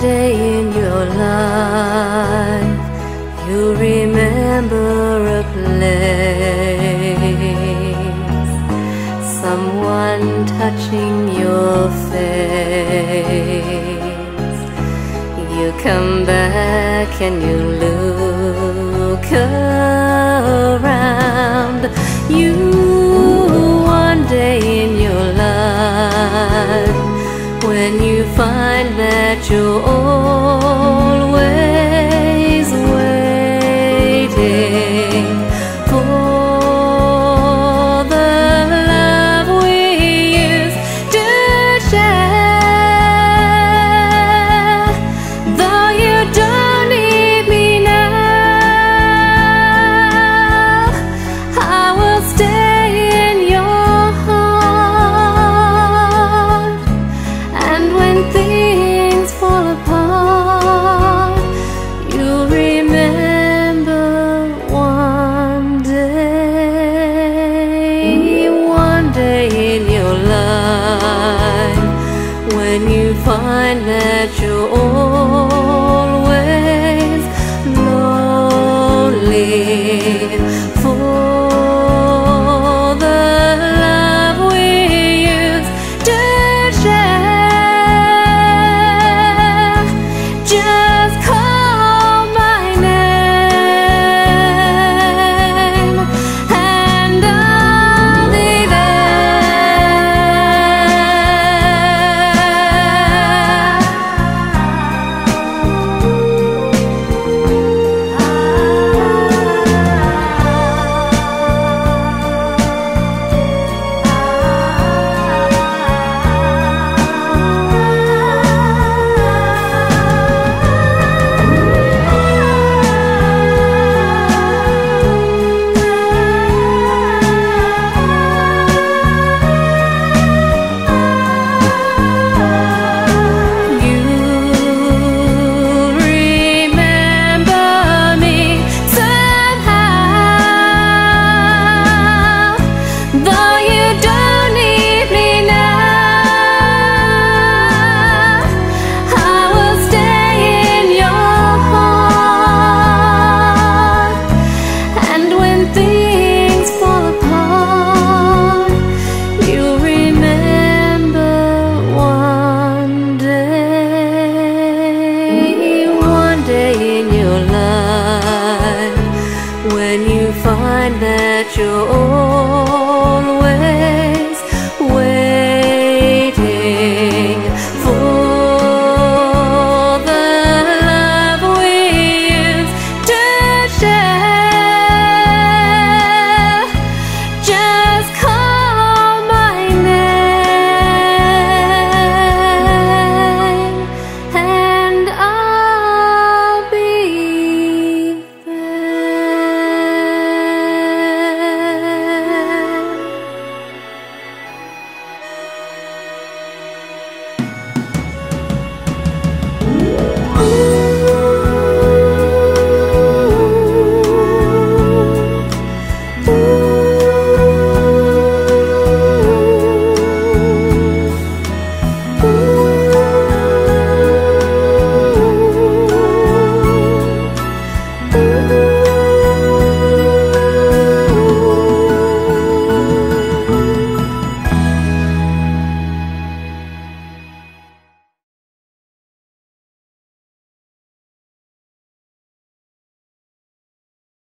Day in your life you remember a place, someone touching your face. You come back and you look around. You chỗ find that you're your life. When you find that you're